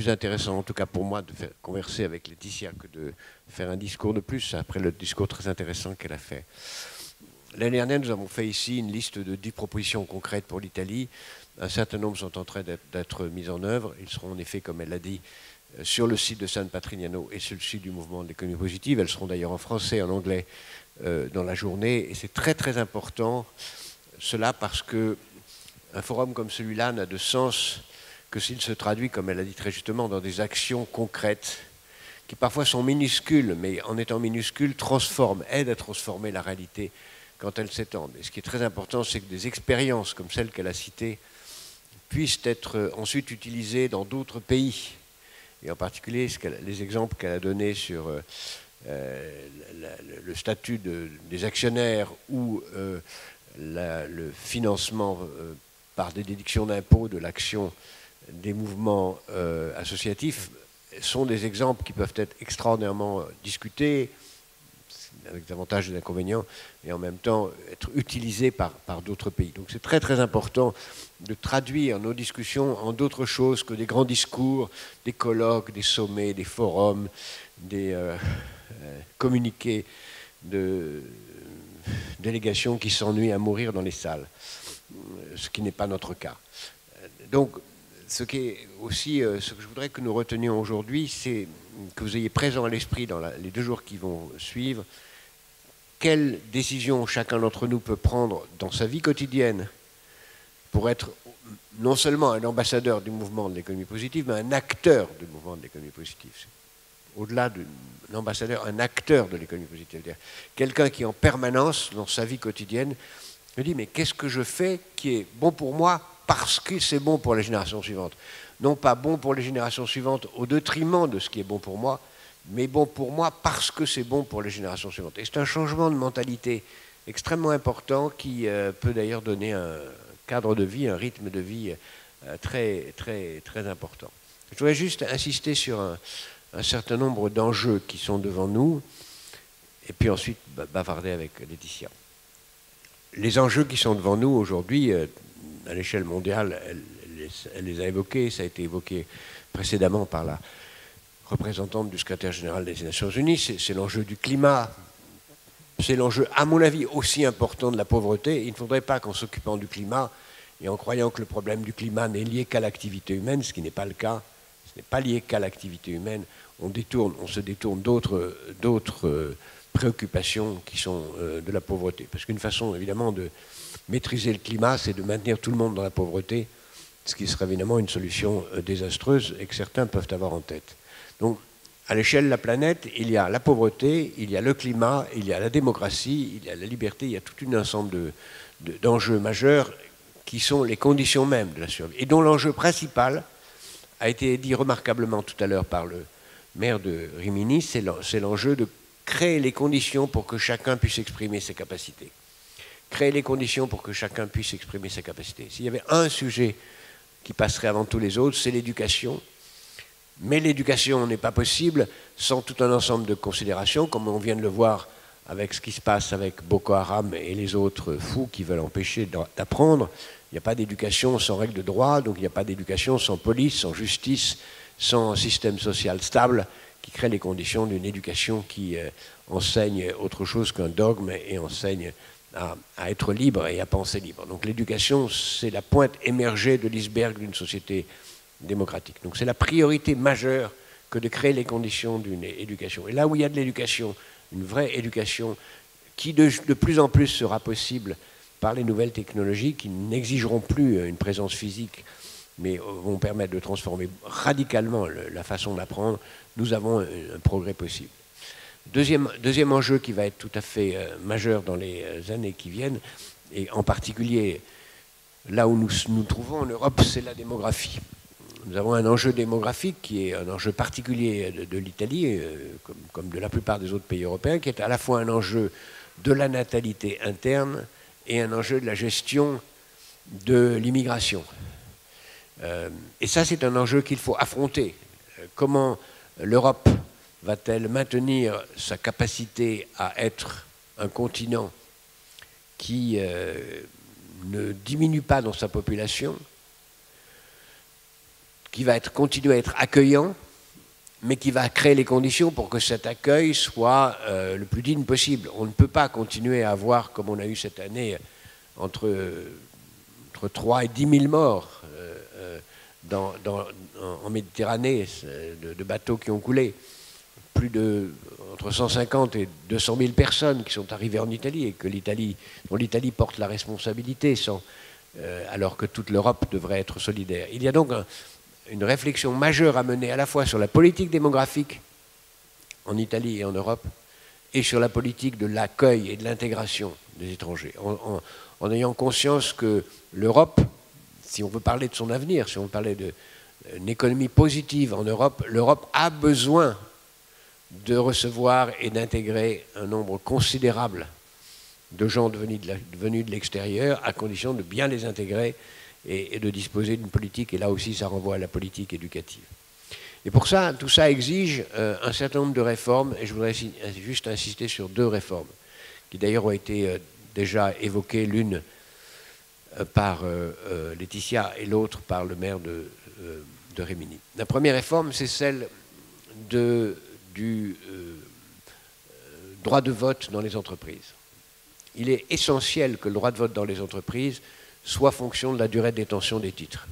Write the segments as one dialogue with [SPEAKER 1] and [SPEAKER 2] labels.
[SPEAKER 1] plus intéressant, en tout cas pour moi, de faire converser avec Laetitia que de faire un discours de plus après le discours très intéressant qu'elle a fait. L'année dernière, nous avons fait ici une liste de 10 propositions concrètes pour l'Italie. Un certain nombre sont en train d'être mises en œuvre. Ils seront en effet, comme elle l'a dit, euh, sur le site de San Patrignano et sur le site du mouvement de l'économie positive. Elles seront d'ailleurs en français en anglais euh, dans la journée. Et c'est très très important, cela parce que un forum comme celui-là n'a de sens que s'il se traduit, comme elle a dit très justement, dans des actions concrètes qui parfois sont minuscules, mais en étant minuscules, transforment, aident à transformer la réalité quand elles s'étendent. Et ce qui est très important, c'est que des expériences comme celles qu'elle a citées puissent être euh, ensuite utilisées dans d'autres pays. Et en particulier, les exemples qu'elle a donnés sur euh, euh, le statut des actionnaires ou le financement par des déductions d'impôts de l'action des mouvements euh, associatifs sont des exemples qui peuvent être extraordinairement discutés, avec des avantages et et en même temps être utilisés par, d'autres pays. Donc c'est très très important de traduire nos discussions en d'autres choses que des grands discours, des colloques, des sommets, des forums, des euh, euh, communiqués de délégations qui s'ennuient à mourir dans les salles, ce qui n'est pas notre cas. Donc ce qui est aussi euh, ce que je voudrais que nous retenions aujourd'hui, c'est que vous ayez présent à l'esprit dans les deux jours qui vont suivre quelles décisions chacun d'entre nous peut prendre dans sa vie quotidienne pour être non seulement un ambassadeur du mouvement de l'économie positive, mais un acteur du mouvement de l'économie positive. Au-delà d'un ambassadeur, un acteur de l'économie positive. Quelqu'un qui en permanence, dans sa vie quotidienne, me dit, mais qu'est-ce que je fais qui est bon pour moi parce que c'est bon pour les générations suivantes. Non pas bon pour les générations suivantes au détriment de ce qui est bon pour moi, mais bon pour moi parce que c'est bon pour les générations suivantes. Et c'est un changement de mentalité extrêmement important qui euh, peut d'ailleurs donner un cadre de vie, un rythme de vie euh, très, très, très important. Je voudrais juste insister sur un, un certain nombre d'enjeux qui sont devant nous, et puis ensuite bavarder avec Laetitia. Les enjeux qui sont devant nous aujourd'hui, euh, à l'échelle mondiale, elle, les a évoqués, ça a été évoqué précédemment par la représentante du secrétaire général des Nations Unies, c'est l'enjeu du climat, c'est l'enjeu, à mon avis, aussi important de la pauvreté. Il ne faudrait pas qu'en s'occupant du climat et en croyant que le problème du climat n'est lié qu'à l'activité humaine, ce qui n'est pas le cas, ce n'est pas lié qu'à l'activité humaine, on, se détourne d'autres euh, préoccupations qui sont euh, de la pauvreté. Parce qu'une façon, évidemment, de maîtriser le climat, c'est de maintenir tout le monde dans la pauvreté, ce qui serait évidemment une solution euh, désastreuse et que certains peuvent avoir en tête. Donc, à l'échelle de la planète, il y a la pauvreté, il y a le climat, il y a la démocratie, il y a la liberté, il y a tout un ensemble d'enjeux majeurs qui sont les conditions mêmes de la survie. Et dont l'enjeu principal a été dit remarquablement tout à l'heure par le maire de Rimini, c'est l'enjeu de créer les conditions pour que chacun puisse exprimer ses capacités créer les conditions pour que chacun puisse exprimer ses capacités. S'il y avait un sujet qui passerait avant tous les autres, c'est l'éducation. Mais l'éducation n'est pas possible sans tout un ensemble de considérations, comme on vient de le voir avec ce qui se passe avec Boko Haram et les autres fous qui veulent empêcher d'apprendre. Il n'y a pas d'éducation sans règles de droit, donc il n'y a pas d'éducation sans police, sans justice, sans système social stable qui crée les conditions d'une éducation qui euh, enseigne autre chose qu'un dogme et enseigne à, être libre et à penser libre. Donc l'éducation, c'est la pointe émergée de l'iceberg d'une société démocratique. Donc c'est la priorité majeure que de créer les conditions d'une éducation. Et là où il y a de l'éducation, une vraie éducation, qui de, plus en plus sera possible par les nouvelles technologies qui n'exigeront plus une présence physique, mais vont permettre de transformer radicalement la façon d'apprendre, nous avons un progrès possible. Deuxième, deuxième enjeu qui va être tout à fait euh, majeur dans les euh, années qui viennent, et en particulier là où nous nous trouvons en Europe, c'est la démographie. Nous avons un enjeu démographique qui est un enjeu particulier de, l'Italie, euh, comme, comme, de la plupart des autres pays européens, qui est à la fois un enjeu de la natalité interne et un enjeu de la gestion de l'immigration. et ça, c'est un enjeu qu'il faut affronter. Comment l'Europe va-t-elle maintenir sa capacité à être un continent qui euh, ne diminue pas dans sa population qui va continuer à être accueillant, mais qui va créer les conditions pour que cet accueil soit euh, le plus digne possible? On ne peut pas continuer à avoir, comme on a eu cette année, entre, entre 3 et 10 000 morts euh, en Méditerranée de, bateaux qui ont coulé. Plus de entre 150 et 200 000 personnes qui sont arrivées en Italie et que l'Italie, dont l'Italie porte la responsabilité, sans, alors que toute l'Europe devrait être solidaire. Il y a donc un, une réflexion majeure à mener à la fois sur la politique démographique en Italie et en Europe, et sur la politique de l'accueil et de l'intégration des étrangers, en, ayant conscience que l'Europe, si on veut parler de son avenir, si on veut parler d'une économie positive en Europe, l'Europe a besoin de recevoir et d'intégrer un nombre considérable de gens venus de l'extérieur, à condition de bien les intégrer et, de disposer d'une politique, et là aussi ça renvoie à la politique éducative. Et pour ça, tout ça exige euh, un certain nombre de réformes, et je voudrais juste insister sur deux réformes, qui d'ailleurs ont été euh, déjà évoquées, l'une euh, par Laetitia et l'autre par le maire de, Rémini. La première réforme, c'est celle de, du droit de vote dans les entreprises. Il est essentiel que le droit de vote dans les entreprises soit fonction de la durée de détention des titres.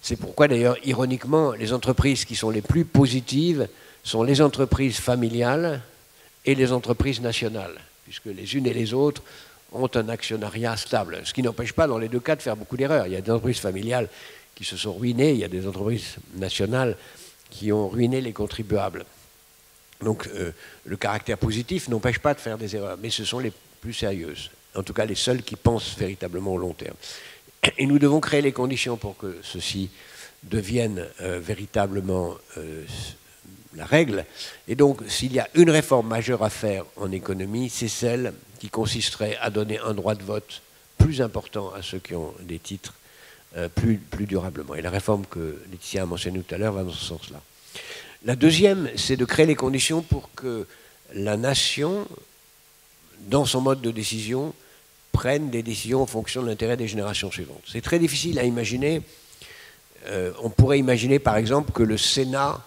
[SPEAKER 1] C'est pourquoi d'ailleurs, ironiquement, les entreprises qui sont les plus positives sont les entreprises familiales et les entreprises nationales, puisque les unes et les autres ont un actionnariat stable, ce qui n'empêche pas dans les deux cas de faire beaucoup d'erreurs. Il y a des entreprises familiales qui se sont ruinées, il y a des entreprises nationales qui ont ruiné les contribuables. Donc euh, le caractère positif n'empêche pas de faire des erreurs, mais ce sont les plus sérieuses en tout cas les seuls qui pensent véritablement au long terme. Et nous devons créer les conditions pour que ceci devienne euh, véritablement euh, la règle. Et donc, s'il y a une réforme majeure à faire en économie, c'est celle qui consisterait à donner un droit de vote plus important à ceux qui ont des titres plus, plus durablement. Et la réforme que Laetitia a mentionnée tout à l'heure va dans ce sens-là. La deuxième, c'est de créer les conditions pour que la nation, dans son mode de décision, prennent des décisions en fonction de l'intérêt des générations suivantes. C'est très difficile à imaginer. Euh, on pourrait imaginer par exemple que le Sénat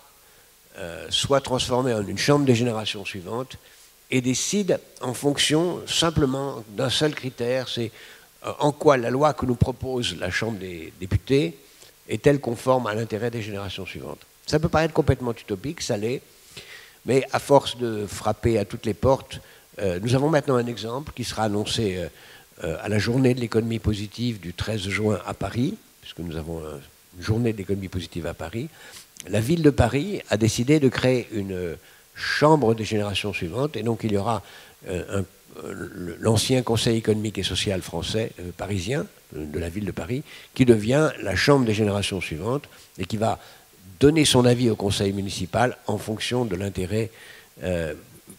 [SPEAKER 1] euh, soit transformé en une chambre des générations suivantes et décide en fonction simplement d'un seul critère, c'est euh, en quoi la loi que nous propose la Chambre des députés est-elle conforme à l'intérêt des générations suivantes. Ça peut paraître complètement utopique, ça l'est, mais à force de frapper à toutes les portes, nous avons maintenant un exemple qui sera annoncé euh, à la journée de l'économie positive du 13 juin à Paris, puisque nous avons une journée de l'économie positive à Paris, la ville de Paris a décidé de créer une chambre des générations suivantes, et donc il y aura euh, l'ancien Conseil économique et social français euh, parisien de la ville de Paris, qui devient la chambre des générations suivantes et qui va donner son avis au Conseil municipal en fonction de l'intérêt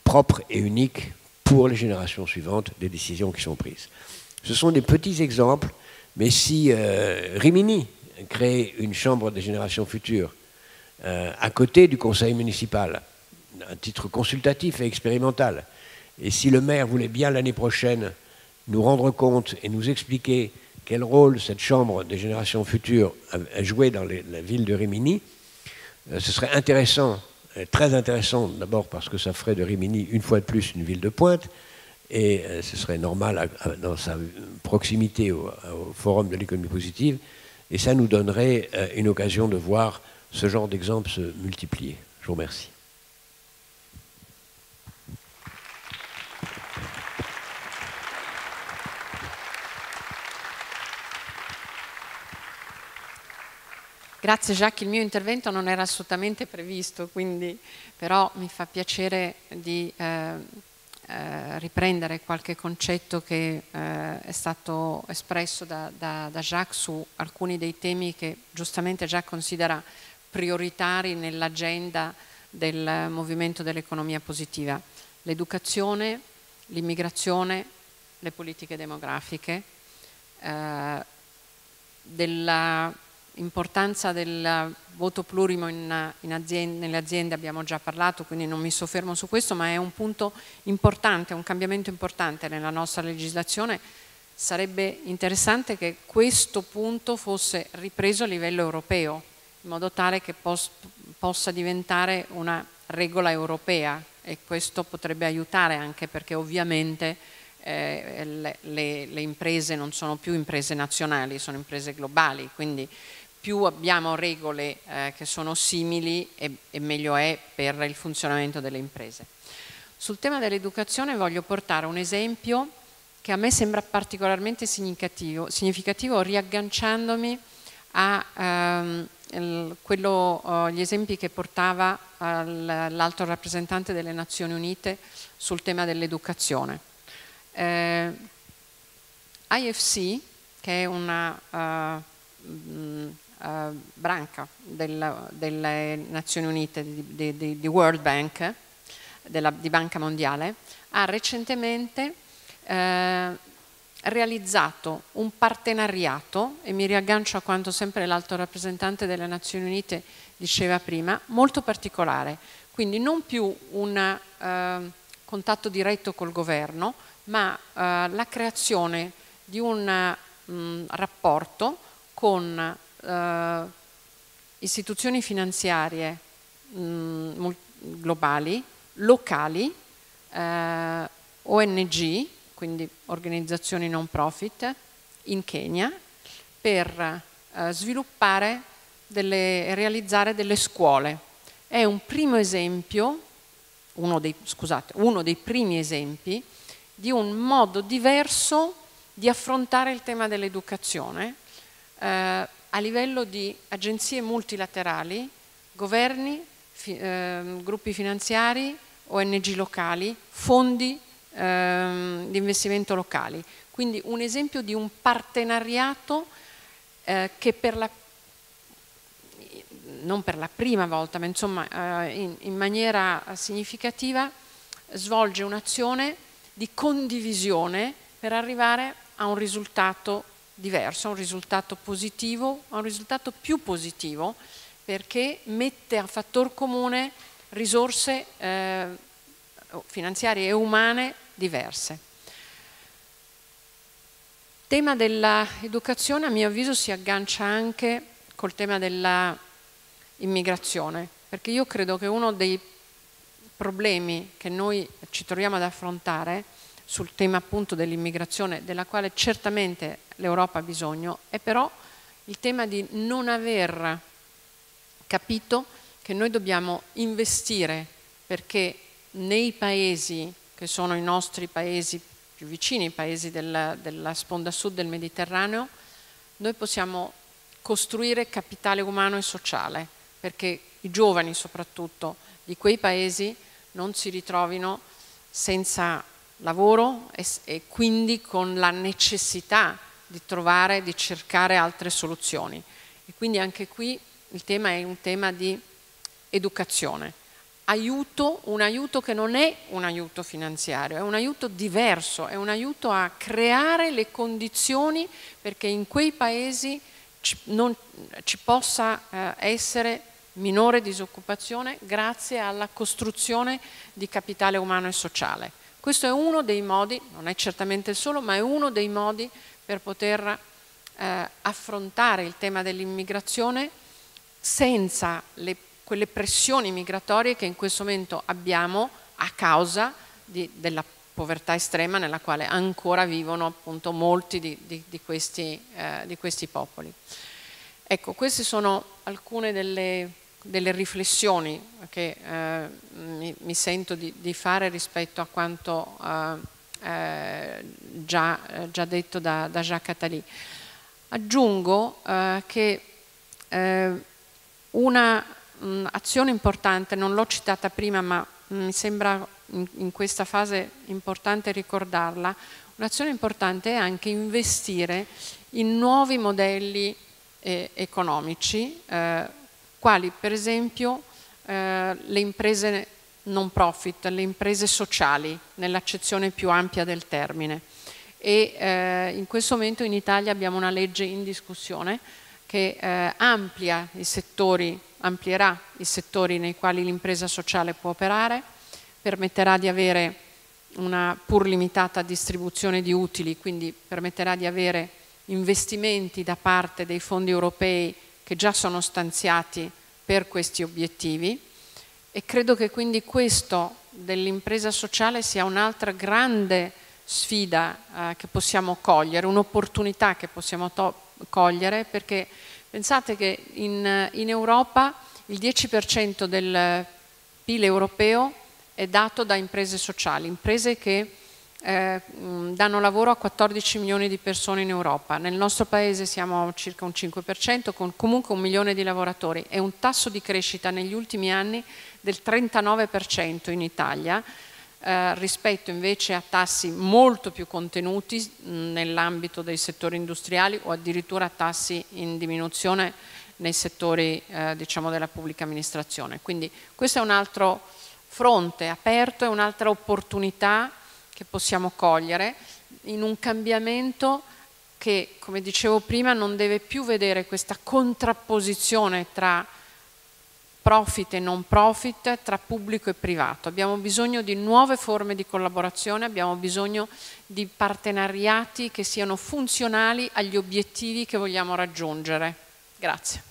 [SPEAKER 1] propre et unique pour les générations suivantes des décisions qui sont prises. Ce sont des petits exemples, mais si euh, Rimini crée une chambre des générations futures euh, à côté du conseil municipal, un titre consultatif et expérimental, et si le maire voulait bien l'année prochaine nous rendre compte et nous expliquer quel rôle cette chambre des générations futures a joué dans la ville de Rimini, euh, ce serait intéressant très intéressant, d'abord parce que ça ferait de Rimini une fois de plus une ville de pointe, et euh, ce serait normal dans sa proximité au, forum de l'économie positive, et ça nous donnerait euh, une occasion de voir ce genre d'exemples se multiplier. Je vous remercie.
[SPEAKER 2] Grazie Jacques, il mio intervento non era assolutamente previsto, quindi però mi fa piacere di eh, eh, riprendere qualche concetto che eh, è stato espresso da, da, da, Jacques su alcuni dei temi che giustamente Jacques considera prioritari nell'agenda del movimento dell'economia positiva. L'educazione, l'immigrazione, le politiche demografiche, eh, della importanza del voto plurimo in, in aziende, nelle aziende abbiamo già parlato, quindi non mi soffermo su questo, ma è un punto importante, un cambiamento importante nella nostra legislazione. Sarebbe interessante che questo punto fosse ripreso a livello europeo, in modo tale che pos possa diventare una regola europea e questo potrebbe aiutare anche perché ovviamente eh, le, le, le, imprese non sono più imprese nazionali, sono imprese globali, quindi più abbiamo regole eh, che sono simili e, e meglio è per il funzionamento delle imprese. Sul tema dell'educazione voglio portare un esempio che a me sembra particolarmente significativo, significativo riagganciandomi a ehm, il, quello, uh, gli esempi che portava l'alto rappresentante delle Nazioni Unite sul tema dell'educazione. Eh, IFC, che è una uh, branca del, delle Nazioni Unite, di, di, di World Bank, della, di Banca Mondiale, ha recentemente eh, realizzato un partenariato, e mi riaggancio a quanto sempre l'alto rappresentante delle Nazioni Unite diceva prima, molto particolare. Quindi non più un eh, contatto diretto col governo, ma eh, la creazione di un mh, mm, rapporto con eh, istituzioni finanziarie mh, mm, globali, locali, eh, ONG, quindi organizzazioni non profit, in Kenya per eh, sviluppare e realizzare delle scuole. È un primo esempio, uno dei, scusate, uno dei primi esempi di un modo diverso di affrontare il tema dell'educazione eh, a livello di agenzie multilaterali, governi, fi, eh, gruppi finanziari, ONG locali, fondi eh, di investimento locali. Quindi un esempio di un partenariato eh, che per la non per la prima volta, ma insomma eh, in, in maniera significativa svolge un'azione di condivisione per arrivare a un risultato diverso, un risultato positivo, un risultato più positivo, perché mette a fattor comune risorse eh, finanziarie e umane diverse. Il tema dell'educazione a mio avviso si aggancia anche col tema dell'immigrazione, perché io credo che uno dei problemi che noi ci troviamo ad affrontare sul tema appunto dell'immigrazione, della quale certamente l'Europa ha bisogno, è però il tema di non aver capito che noi dobbiamo investire perché nei paesi che sono i nostri paesi più vicini, i paesi della, della sponda sud del Mediterraneo, noi possiamo costruire capitale umano e sociale, perché i giovani soprattutto di quei paesi non si ritrovino senza lavoro e, e, quindi con la necessità di trovare, di cercare altre soluzioni. E quindi anche qui il tema è un tema di educazione aiuto, un aiuto che non è un aiuto finanziario, è un aiuto diverso, è un aiuto a creare le condizioni perché in quei paesi ci, non, ci possa eh, essere minore disoccupazione grazie alla costruzione di capitale umano e sociale. Questo è uno dei modi, non è certamente il solo, ma è uno dei modi per poter eh, affrontare il tema dell'immigrazione senza le quelle pressioni migratorie che in questo momento abbiamo a causa di, della povertà estrema nella quale ancora vivono appunto molti di, di, di questi, eh, questi popoli. Ecco, queste sono alcune delle, delle riflessioni che eh, mi, mi, sento di, di, fare rispetto a quanto eh, eh già, già, detto da, da Jacques Attali. Aggiungo eh, che eh, una azione importante, non l'ho citata prima ma mi sembra in, in questa fase importante ricordarla, un'azione importante è anche investire in nuovi modelli eh, economici, quali per esempio le imprese non profit, le imprese sociali, nell'accezione più ampia del termine. E eh, in questo momento in Italia abbiamo una legge in discussione che eh, amplia i settori amplierà i settori nei quali l'impresa sociale può operare, permetterà di avere una pur limitata distribuzione di utili, quindi permetterà di avere investimenti da parte dei fondi europei che già sono stanziati per questi obiettivi e credo che quindi questo dell'impresa sociale sia un'altra grande sfida eh, che possiamo cogliere, un'opportunità che possiamo cogliere perché pensate che in, in Europa il 10% del PIL europeo è dato da imprese sociali, imprese che eh, danno lavoro a 14 milioni di persone in Europa. Nel nostro paese siamo circa un 5%, con comunque un milione di lavoratori e un tasso di crescita negli ultimi anni del 39% in Italia, eh, rispetto invece a tassi molto più contenuti nell'ambito dei settori industriali o addirittura tassi in diminuzione nei settori eh, diciamo della pubblica amministrazione. Quindi questo è un altro fronte aperto, è un'altra opportunità che possiamo cogliere in un cambiamento che, come dicevo prima, non deve più vedere questa contrapposizione tra profit e non profit, tra pubblico e privato. Abbiamo bisogno di nuove forme di collaborazione, abbiamo bisogno di partenariati che siano funzionali agli obiettivi che vogliamo raggiungere. Grazie.